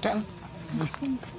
这。嗯。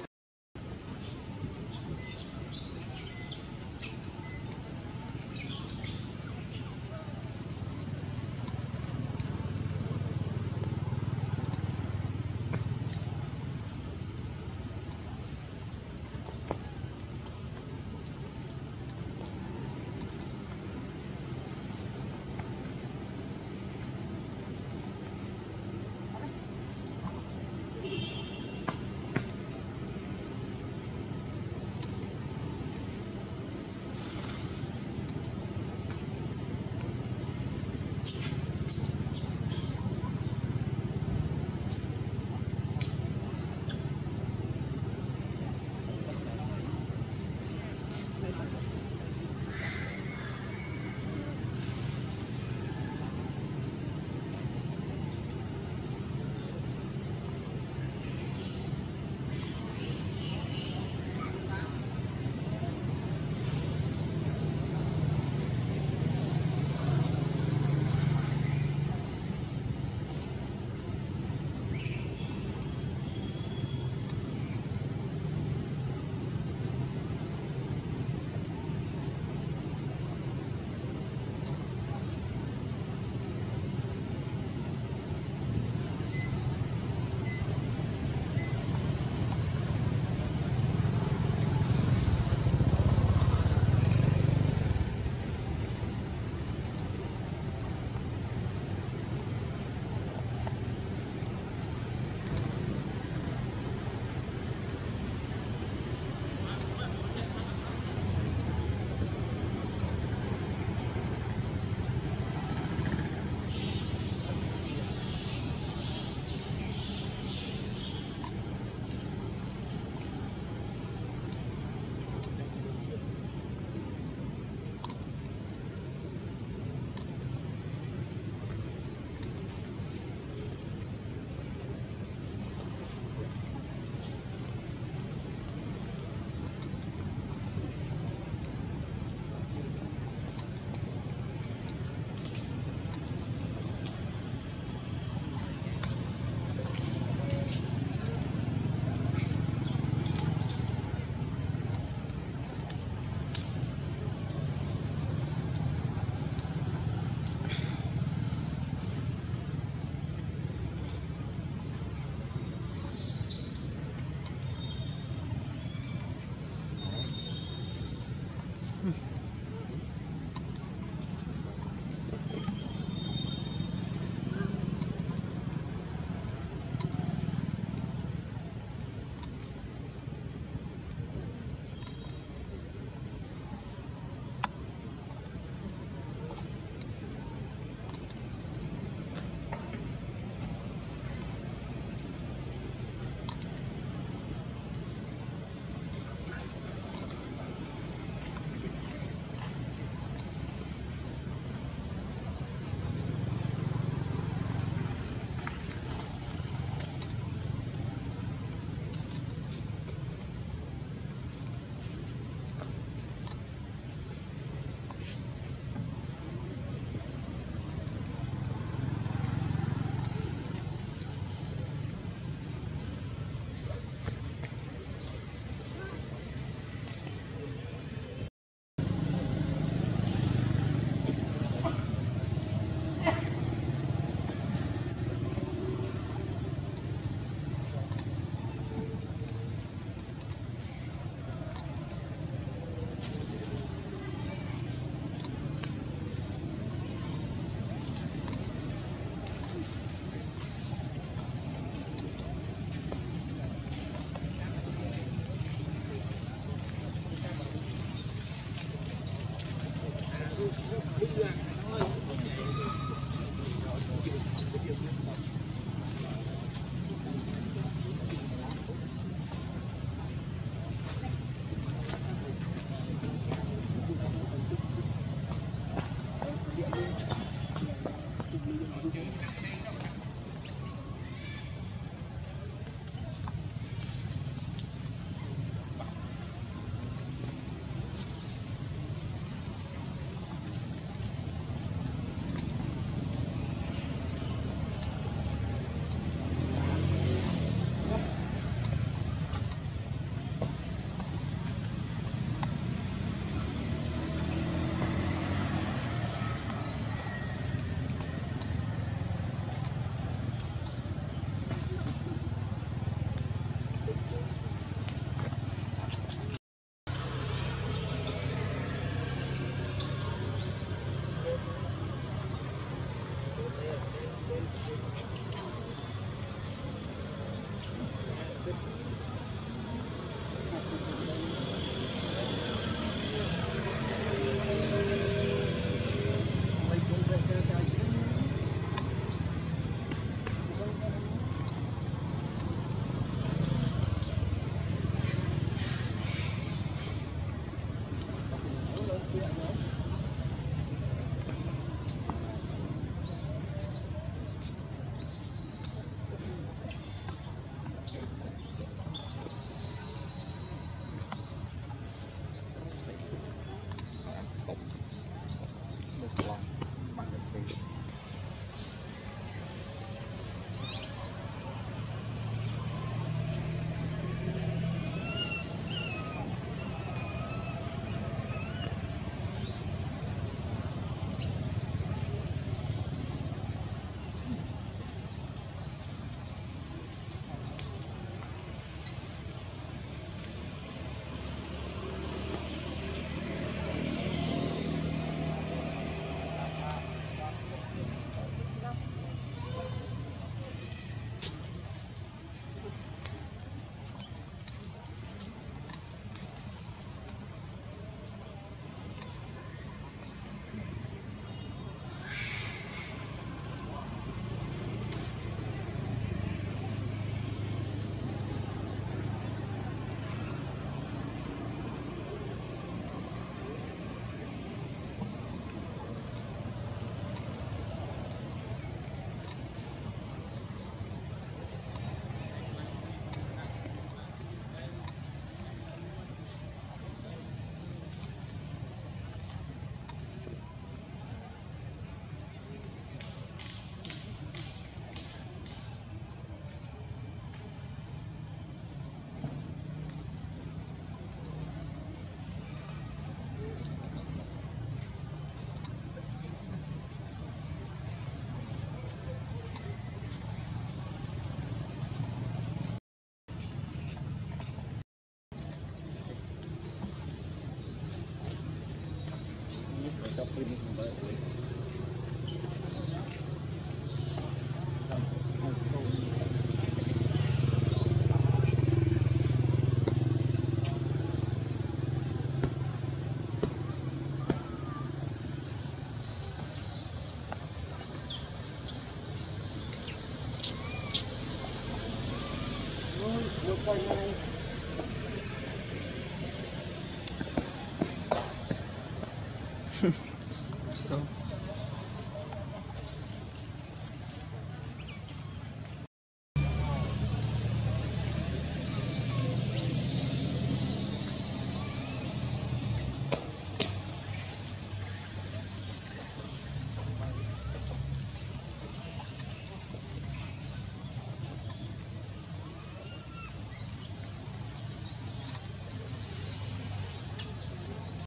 哼 走